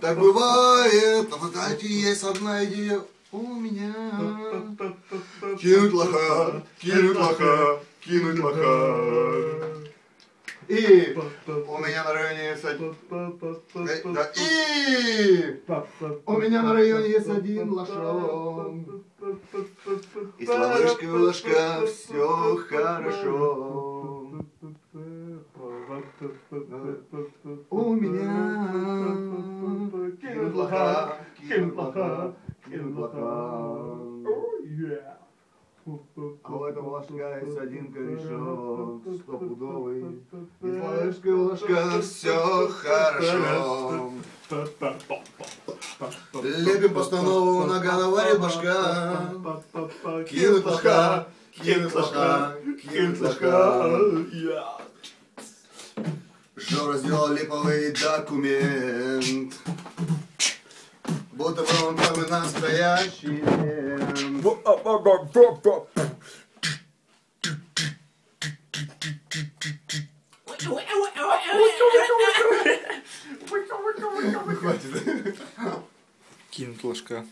Так бывает, но кстати, есть одна идея у меня. Кинуть лоха, кинуть лоха, кинуть лоха. И у меня на районе есть один... И у меня на районе есть один лошок. И с ловышкой у ложка все хорошо. У меня лоха, кинуть лоха, кинуть лоха. А у этого ложка есть один корешок, стопудовый. И с ловышкой у ложка все хорошо. Лепим постанову, нога наварит башка. Кинуть лоха, кинуть лоха, кинуть лоха. Жора сделал липовый документ. Будто бы он самый настоящий. Хватит. Кинуть ложка.